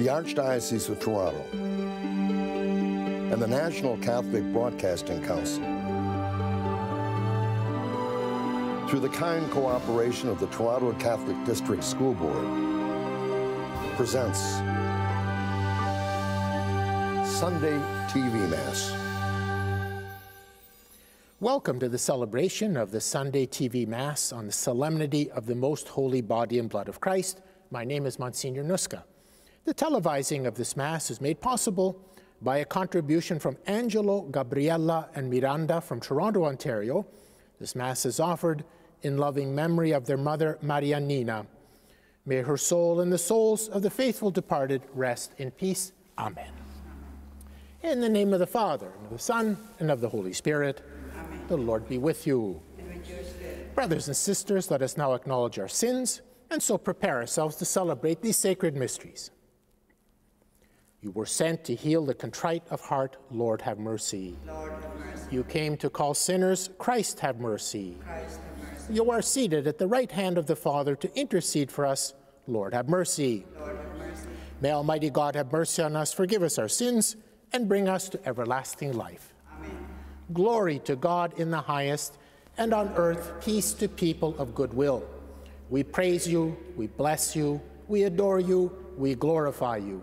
the Archdiocese of Toronto, and the National Catholic Broadcasting Council. Through the kind cooperation of the Toronto Catholic District School Board, presents Sunday TV Mass. Welcome to the celebration of the Sunday TV Mass on the solemnity of the Most Holy Body and Blood of Christ. My name is Monsignor Nusca. The televising of this Mass is made possible by a contribution from Angelo, Gabriella, and Miranda from Toronto, Ontario. This Mass is offered in loving memory of their mother, Marianina. May her soul and the souls of the faithful departed rest in peace. Amen. In the name of the Father, and of the Son, and of the Holy Spirit, Amen. the Lord be with you. With Brothers and sisters, let us now acknowledge our sins and so prepare ourselves to celebrate these sacred mysteries. You were sent to heal the contrite of heart, Lord have mercy. Lord have mercy. You came to call sinners, Christ have mercy. Christ have mercy. You are seated at the right hand of the Father to intercede for us, Lord have mercy. Lord have mercy. May Almighty God have mercy on us, forgive us our sins, and bring us to everlasting life. Amen. Glory to God in the highest, and on earth peace to people of good will. We praise you, we bless you, we adore you, we glorify you.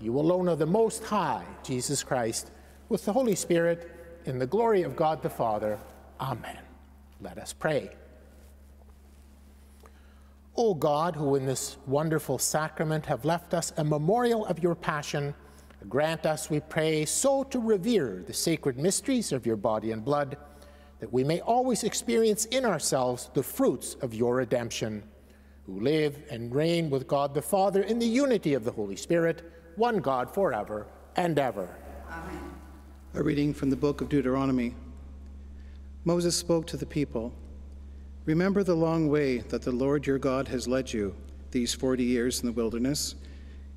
you alone are the Most High, Jesus Christ, with the Holy Spirit, in the glory of God the Father. Amen. Let us pray. O God, who in this wonderful sacrament have left us a memorial of your passion, grant us, we pray, so to revere the sacred mysteries of your body and blood that we may always experience in ourselves the fruits of your redemption, who live and reign with God the Father in the unity of the Holy Spirit, one God forever and ever. Amen. A reading from the book of Deuteronomy. Moses spoke to the people Remember the long way that the Lord your God has led you these 40 years in the wilderness,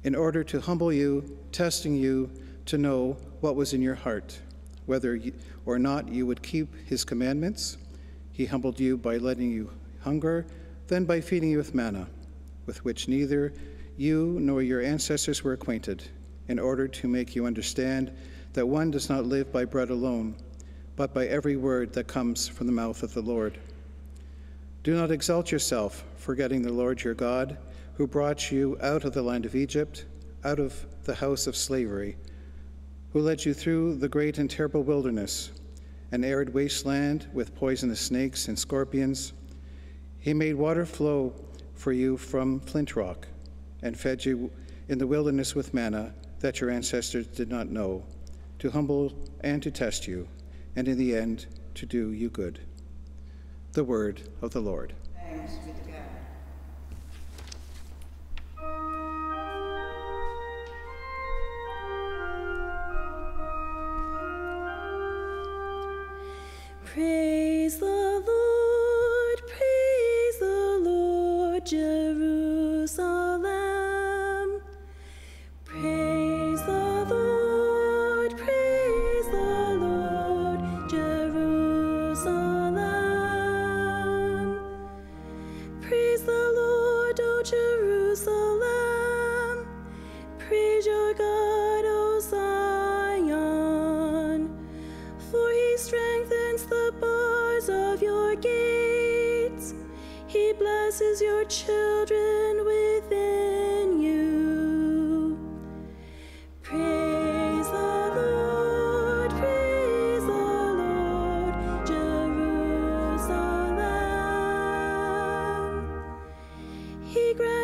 in order to humble you, testing you to know what was in your heart whether or not you would keep his commandments. He humbled you by letting you hunger, then by feeding you with manna, with which neither you nor your ancestors were acquainted, in order to make you understand that one does not live by bread alone, but by every word that comes from the mouth of the Lord. Do not exalt yourself, forgetting the Lord your God, who brought you out of the land of Egypt, out of the house of slavery who led you through the great and terrible wilderness, an arid wasteland with poisonous snakes and scorpions. He made water flow for you from flint rock and fed you in the wilderness with manna that your ancestors did not know, to humble and to test you, and in the end to do you good. The word of the Lord. Thanks be to God. Praise the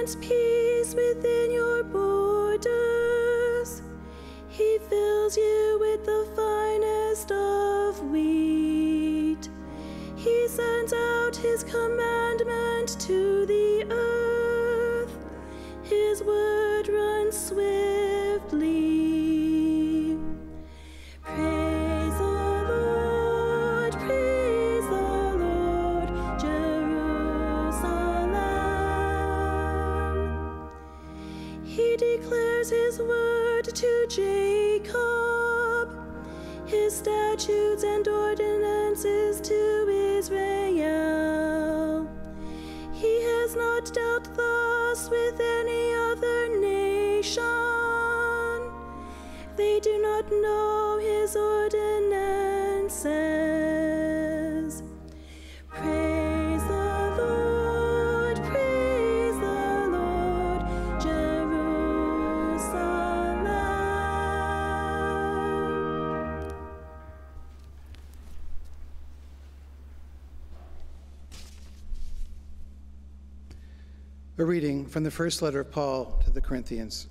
Grants peace within your borders. He fills you with the finest of wheat. He sends out his commandment word to Jacob, his statutes and ordinances to Israel. He has not dealt thus with any other nation. They do not know his ordinances. From the first letter of Paul to the Corinthians.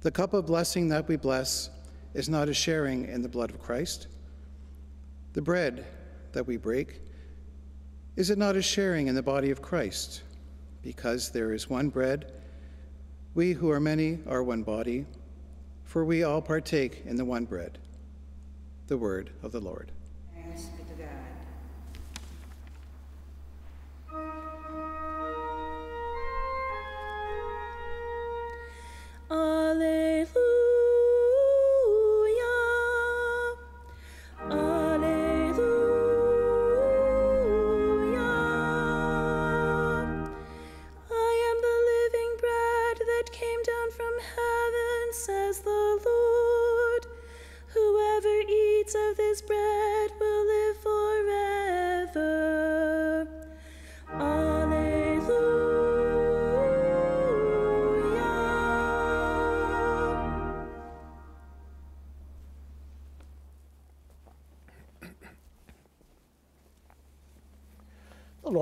The cup of blessing that we bless is not a sharing in the blood of Christ. The bread that we break, is it not a sharing in the body of Christ? Because there is one bread, we who are many are one body, for we all partake in the one bread. The word of the Lord. Thanks be to God.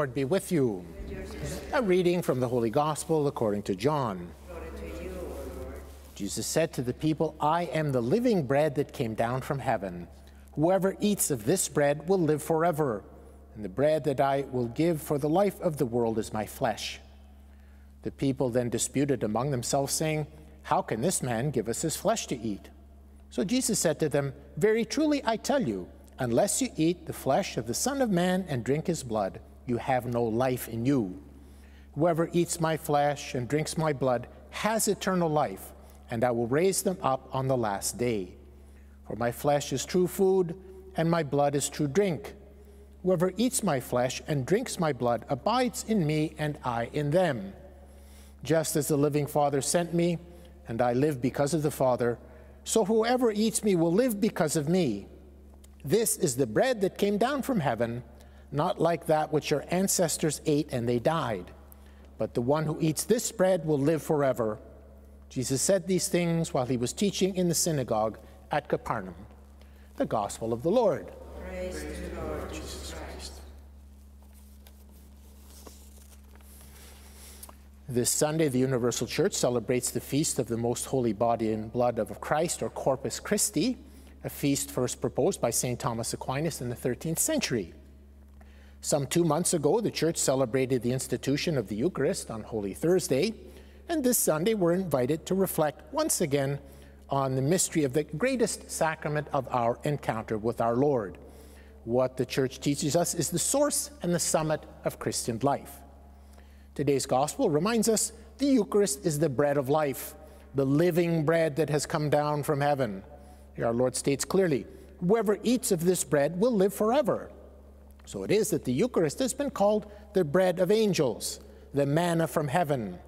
Lord be with you. A reading from the Holy Gospel according to John. Jesus said to the people, I am the living bread that came down from heaven. Whoever eats of this bread will live forever, and the bread that I will give for the life of the world is my flesh. The people then disputed among themselves, saying, How can this man give us his flesh to eat? So Jesus said to them, Very truly I tell you, unless you eat the flesh of the Son of Man and drink his blood, you have no life in you. Whoever eats my flesh and drinks my blood has eternal life, and I will raise them up on the last day. For my flesh is true food, and my blood is true drink. Whoever eats my flesh and drinks my blood abides in me, and I in them. Just as the living Father sent me, and I live because of the Father, so whoever eats me will live because of me. This is the bread that came down from heaven, not like that which your ancestors ate and they died. But the one who eats this bread will live forever. Jesus said these things while he was teaching in the synagogue at Capernaum. The Gospel of the Lord. Praise to the Lord Jesus Christ. This Sunday, the Universal Church celebrates the feast of the Most Holy Body and Blood of Christ, or Corpus Christi, a feast first proposed by St. Thomas Aquinas in the 13th century. Some two months ago, the Church celebrated the institution of the Eucharist on Holy Thursday, and this Sunday we're invited to reflect once again on the mystery of the greatest sacrament of our encounter with our Lord. What the Church teaches us is the source and the summit of Christian life. Today's gospel reminds us the Eucharist is the bread of life, the living bread that has come down from heaven. Here our Lord states clearly, whoever eats of this bread will live forever. So it is that the Eucharist has been called the bread of angels, the manna from heaven.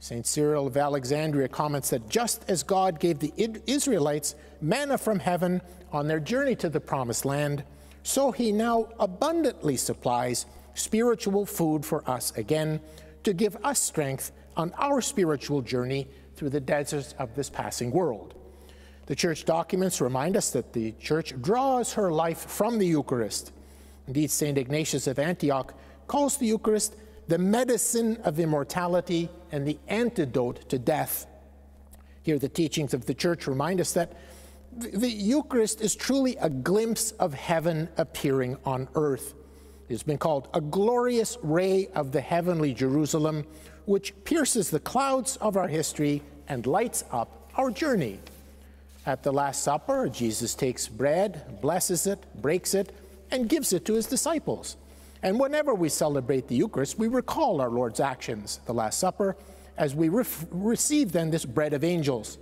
St. Cyril of Alexandria comments that just as God gave the Israelites manna from heaven on their journey to the promised land, so he now abundantly supplies spiritual food for us again to give us strength on our spiritual journey through the deserts of this passing world. The church documents remind us that the church draws her life from the Eucharist. Indeed, St. Ignatius of Antioch calls the Eucharist the medicine of immortality and the antidote to death. Here, the teachings of the church remind us that the Eucharist is truly a glimpse of heaven appearing on earth. It has been called a glorious ray of the heavenly Jerusalem, which pierces the clouds of our history and lights up our journey. At the Last Supper, Jesus takes bread, blesses it, breaks it, and gives it to his disciples. And whenever we celebrate the Eucharist, we recall our Lord's actions, the Last Supper, as we re- receive then this bread of angels,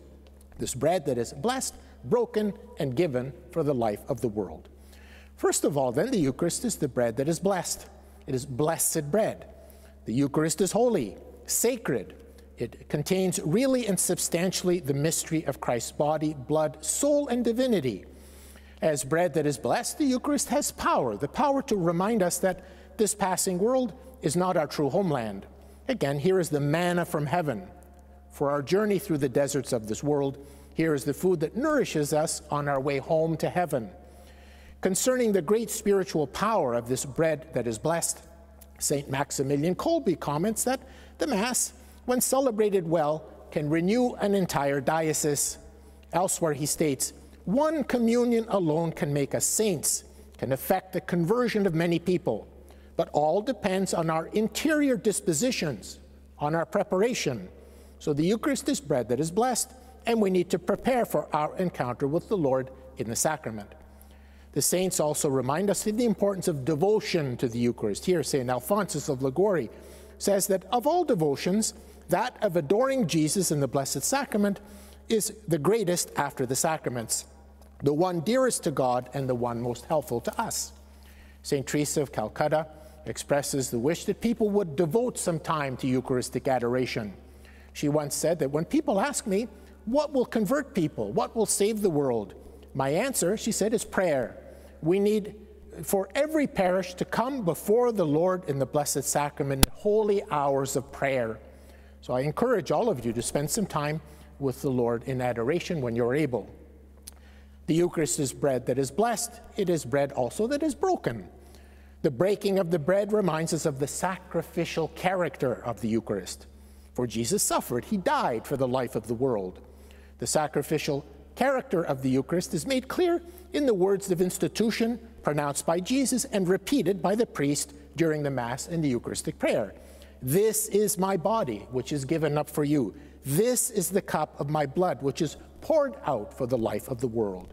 this bread that is blessed, broken, and given for the life of the world. First of all, then, the Eucharist is the bread that is blessed. It is blessed bread. The Eucharist is holy, sacred. It contains really and substantially the mystery of Christ's body, blood, soul, and divinity. As bread that is blessed, the Eucharist has power the power to remind us that this passing world is not our true homeland. Again, here is the manna from heaven. For our journey through the deserts of this world, here is the food that nourishes us on our way home to heaven. Concerning the great spiritual power of this bread that is blessed, St. Maximilian Kolbe comments that the Mass, when celebrated well, can renew an entire diocese. Elsewhere, he states, one communion alone can make us saints, can effect the conversion of many people, but all depends on our interior dispositions, on our preparation. So the Eucharist is bread that is blessed, and we need to prepare for our encounter with the Lord in the sacrament. The saints also remind us of the importance of devotion to the Eucharist. Here, St. Alphonsus of Liguori says that of all devotions, that of adoring Jesus in the Blessed Sacrament is the greatest after the sacraments, the one dearest to God and the one most helpful to us. St. Teresa of Calcutta expresses the wish that people would devote some time to Eucharistic adoration. She once said that when people ask me, what will convert people? What will save the world? My answer, she said, is prayer we need for every parish to come before the Lord in the Blessed Sacrament, holy hours of prayer. So I encourage all of you to spend some time with the Lord in adoration when you're able. The Eucharist is bread that is blessed, it is bread also that is broken. The breaking of the bread reminds us of the sacrificial character of the Eucharist. For Jesus suffered, he died for the life of the world. The sacrificial character of the Eucharist is made clear in the words of institution pronounced by Jesus and repeated by the priest during the Mass and the Eucharistic prayer. This is my body, which is given up for you. This is the cup of my blood, which is poured out for the life of the world.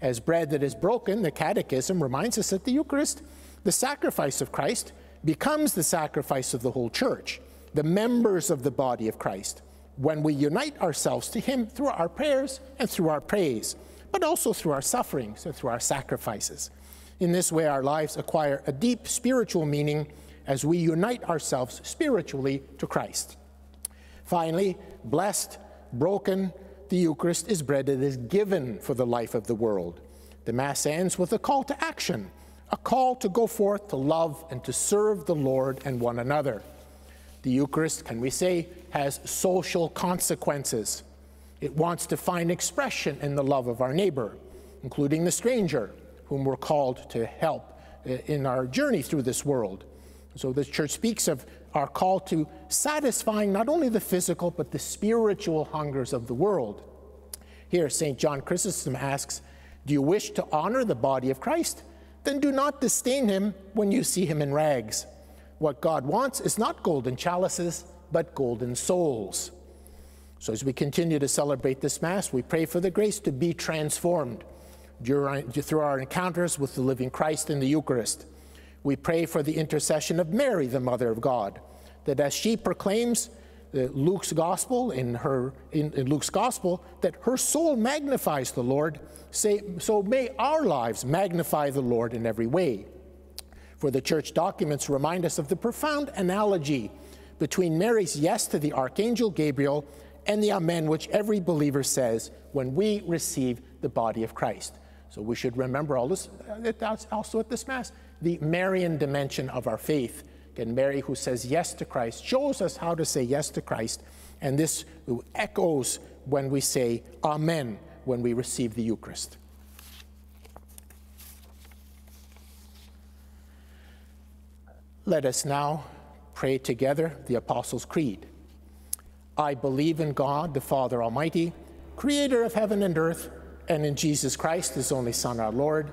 As bread that is broken, the Catechism reminds us that the Eucharist, the sacrifice of Christ, becomes the sacrifice of the whole church, the members of the body of Christ when we unite ourselves to Him through our prayers and through our praise, but also through our sufferings and through our sacrifices. In this way, our lives acquire a deep spiritual meaning as we unite ourselves spiritually to Christ. Finally, blessed, broken, the Eucharist is bread that is given for the life of the world. The Mass ends with a call to action, a call to go forth to love and to serve the Lord and one another. The Eucharist, can we say, has social consequences. It wants to find expression in the love of our neighbor, including the stranger, whom we're called to help uh, in our journey through this world. So the church speaks of our call to satisfying not only the physical, but the spiritual hungers of the world. Here, St. John Chrysostom asks, Do you wish to honor the body of Christ? Then do not disdain him when you see him in rags. What God wants is not golden chalices, but golden souls. So, as we continue to celebrate this Mass, we pray for the grace to be transformed through our encounters with the living Christ in the Eucharist. We pray for the intercession of Mary, the Mother of God, that as she proclaims uh, Luke's Gospel in, her, in, in Luke's Gospel, that her soul magnifies the Lord, say, so may our lives magnify the Lord in every way. For the church documents remind us of the profound analogy between Mary's yes to the Archangel Gabriel and the Amen, which every believer says when we receive the body of Christ. So we should remember all this, uh, also at this Mass, the Marian dimension of our faith. Again, Mary, who says yes to Christ, shows us how to say yes to Christ. And this echoes when we say Amen when we receive the Eucharist. Let us now pray together the Apostles' Creed. I believe in God, the Father Almighty, creator of heaven and earth, and in Jesus Christ, his only Son, our Lord,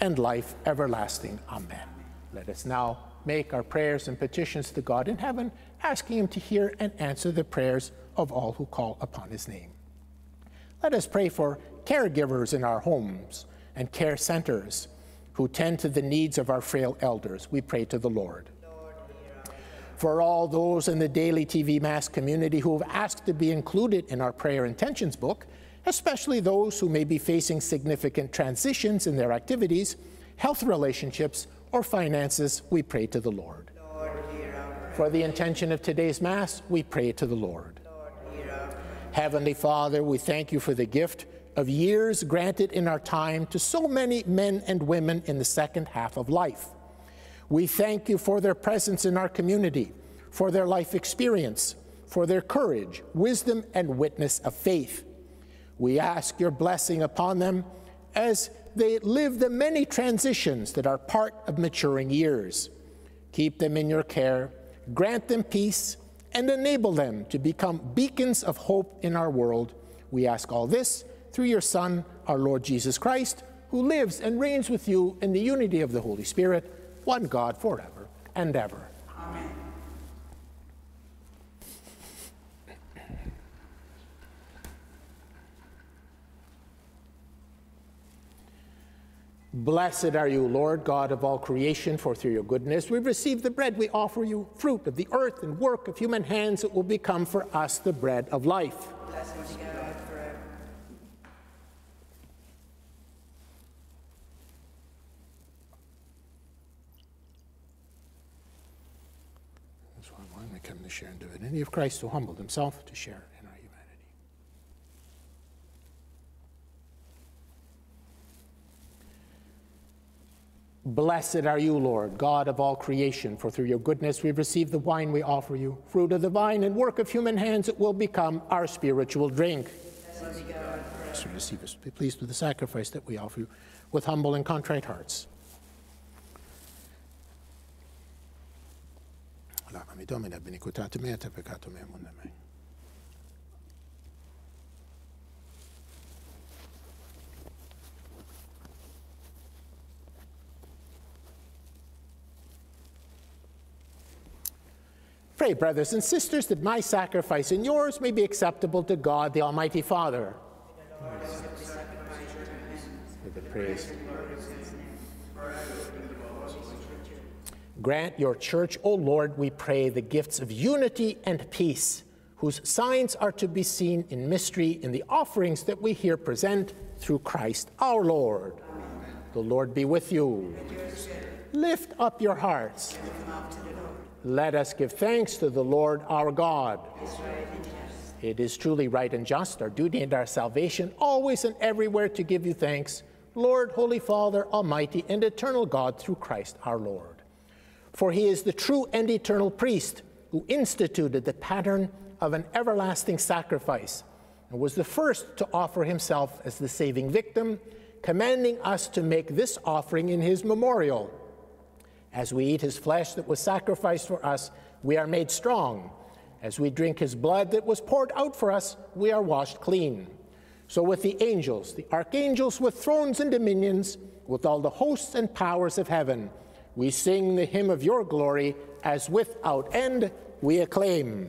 and life everlasting. Amen. Let us now make our prayers and petitions to God in heaven, asking Him to hear and answer the prayers of all who call upon His name. Let us pray for caregivers in our homes and care centers who tend to the needs of our frail elders. We pray to the Lord. For all those in the daily TV Mass community who have asked to be included in our prayer intentions book, especially those who may be facing significant transitions in their activities, health relationships, or finances, we pray to the Lord. For the intention of today's Mass, we pray to the. Lord Heavenly Father, we thank you for the gift of years granted in our time to so many men and women in the second half of life. We thank you for their presence in our community, for their life experience, for their courage, wisdom, and witness of faith. We ask your blessing upon them as they live the many transitions that are part of maturing years. Keep them in your care, grant them peace, and enable them to become beacons of hope in our world. We ask all this through your Son, our Lord Jesus Christ, who lives and reigns with you in the unity of the Holy Spirit, one God forever and ever. Blessed are you, Lord God of all creation, for through your goodness we've received the bread. We offer you, fruit of the earth and work of human hands. That will become for us the bread of life. That's why we come to share and divinity of Christ who humbled himself to share Blessed are you, Lord, God of all creation, for through your goodness we've received the wine we offer you, fruit of the vine and work of human hands, it will become our spiritual drink. Receive us. Be pleased with the sacrifice that we offer you with humble and contrite hearts. Peccato mea, Pray, brothers and sisters, that my sacrifice and yours may be acceptable to God, the Almighty Father. The praise. Grant your church, O Lord, we pray, the gifts of unity and peace, whose signs are to be seen in mystery in the offerings that we here present through Christ our Lord. Amen. The Lord be with you. Lift up your hearts. Let us give thanks to the Lord our God. It is truly right and just, our duty and our salvation, always and everywhere to give you thanks, Lord, Holy Father, Almighty and eternal God, through Christ our Lord. For he is the true and eternal priest who instituted the pattern of an everlasting sacrifice and was the first to offer himself as the saving victim, commanding us to make this offering in his memorial. As we eat his flesh that was sacrificed for us, we are made strong. As we drink his blood that was poured out for us, we are washed clean. So, with the angels, the archangels with thrones and dominions, with all the hosts and powers of heaven, we sing the hymn of your glory as without end we acclaim.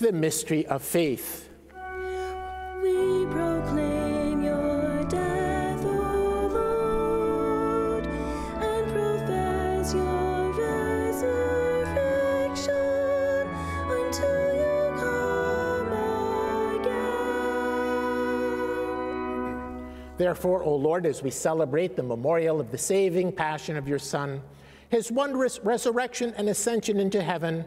The mystery of faith. We proclaim your death, O Lord, and profess your resurrection until you come again. Therefore, O Lord, as we celebrate the memorial of the saving passion of your Son, his wondrous resurrection and ascension into heaven,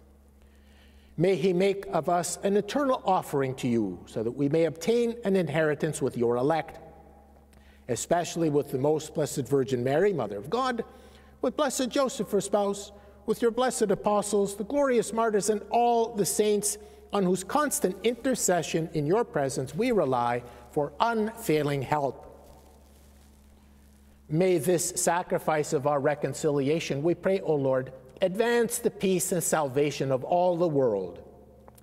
May he make of us an eternal offering to you, so that we may obtain an inheritance with your elect, especially with the most blessed Virgin Mary, Mother of God, with blessed Joseph, her spouse, with your blessed apostles, the glorious martyrs, and all the saints on whose constant intercession in your presence we rely for unfailing help. May this sacrifice of our reconciliation, we pray, O Lord, advance the peace and salvation of all the world.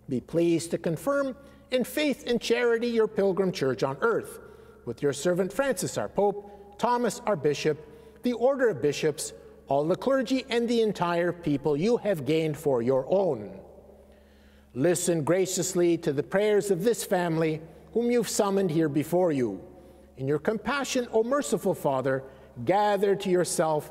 Be pleased to confirm in faith and charity your pilgrim church on earth, with your servant Francis, our Pope, Thomas, our Bishop, the order of bishops, all the clergy, and the entire people you have gained for your own. Listen graciously to the prayers of this family, whom you've summoned here before you. In your compassion, O merciful Father, gather to yourself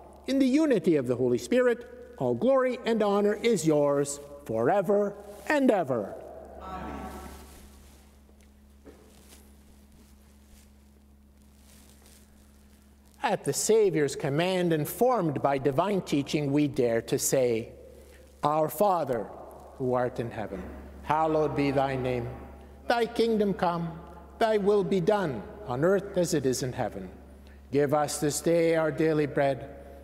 in the unity of the Holy Spirit, all glory and honor is yours forever and ever. Amen. At the Savior's command, informed by divine teaching, we dare to say, Our Father, who art in heaven, hallowed be thy name. Thy kingdom come, thy will be done, on earth as it is in heaven. Give us this day our daily bread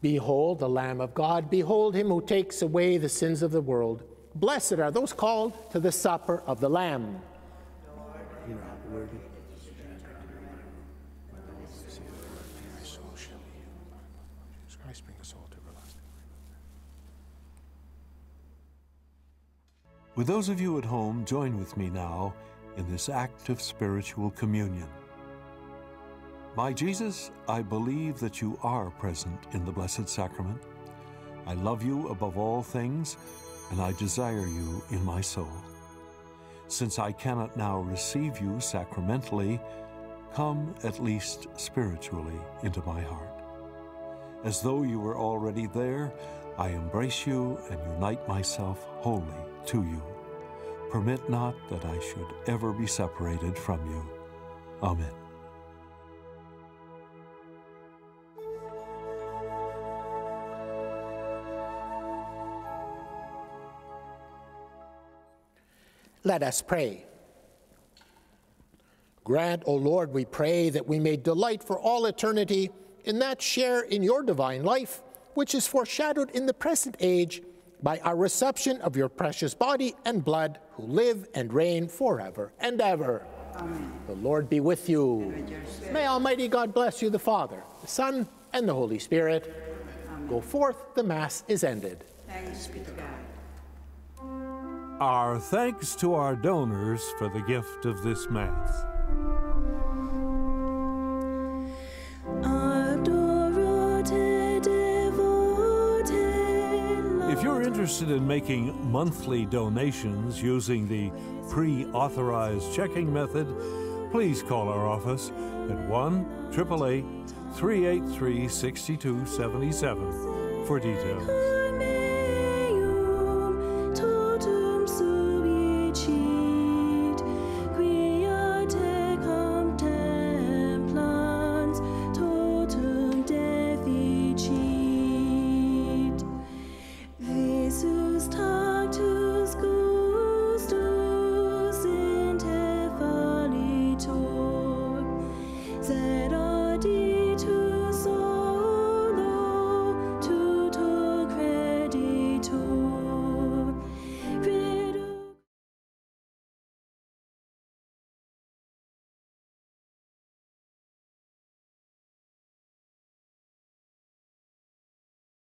Behold the Lamb of God. Behold him who takes away the sins of the world. Blessed are those called to the supper of the Lamb. With those of you at home, join with me now in this act of spiritual communion. My Jesus, I believe that you are present in the Blessed Sacrament. I love you above all things, and I desire you in my soul. Since I cannot now receive you sacramentally, come at least spiritually into my heart. As though you were already there, I embrace you and unite myself wholly to you. Permit not that I should ever be separated from you. Amen. Let us pray. Grant, O Lord, we pray, that we may delight for all eternity in that share in your divine life, which is foreshadowed in the present age by our reception of your precious body and blood, who live and reign forever and ever. Amen. The Lord be with you. May Almighty God bless you, the Father, the Son, and the Holy Spirit. Amen. Go forth, the Mass is ended. Thanks be to God. Our thanks to our donors for the gift of this Mass. If you're interested in making monthly donations using the pre authorized checking method, please call our office at 1 888 383 6277 for details.